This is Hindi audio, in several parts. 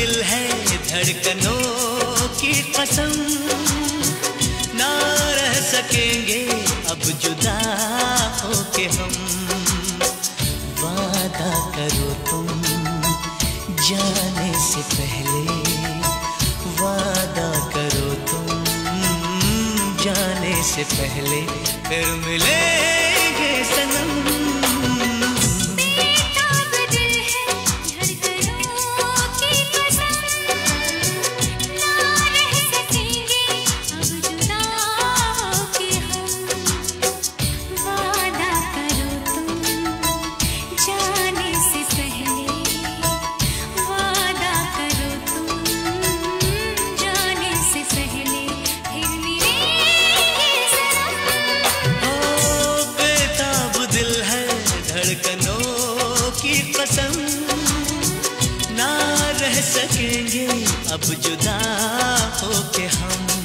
दिल है धड़कनों की कसम। ना रह सकेंगे अब जुदा हो के हम। वादा करो तुम जाने से पहले। वादा करो तुम जाने से पहले। फिर मिले सकेंगे। अब जुदा होके हम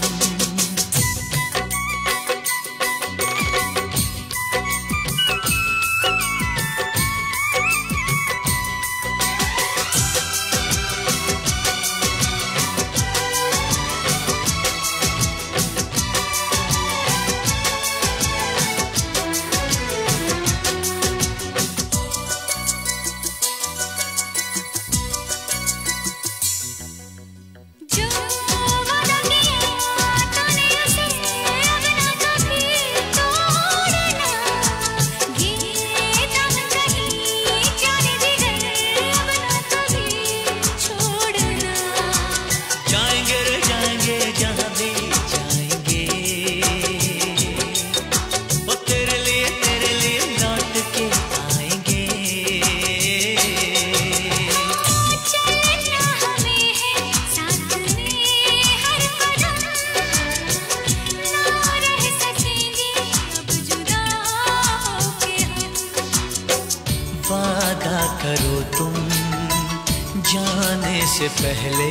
से पहले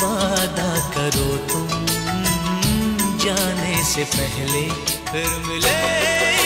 वादा करो तुम जाने से पहले फिर मिले।